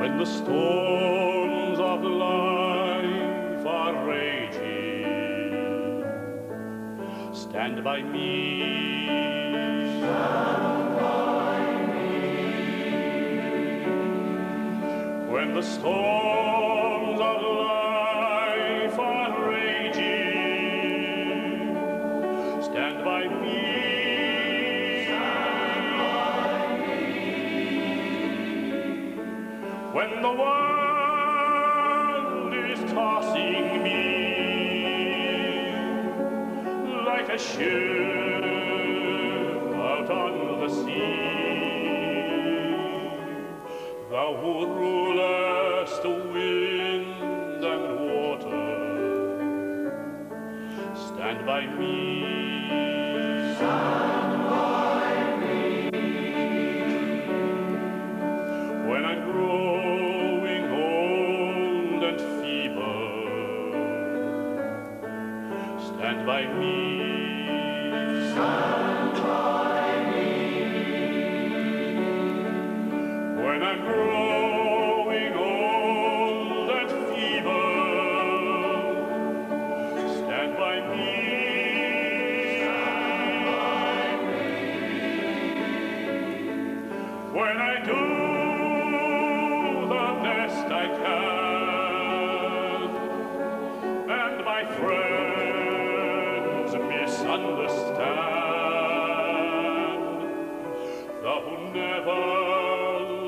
when the storms of life are raging. Stand by me. Stand by me. When the storms of life are raging, stand by me. When the world is tossing me like a ship out on the sea, thou who rulest the wind and water, stand by me. Stand by me. Stand by me. When I'm growing old and feeble. Stand by me. When I do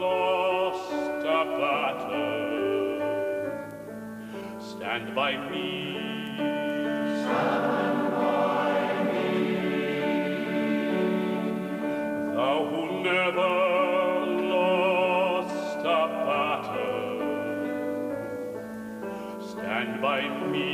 lost a battle, stand by me. Thou never lost a battle, stand by me.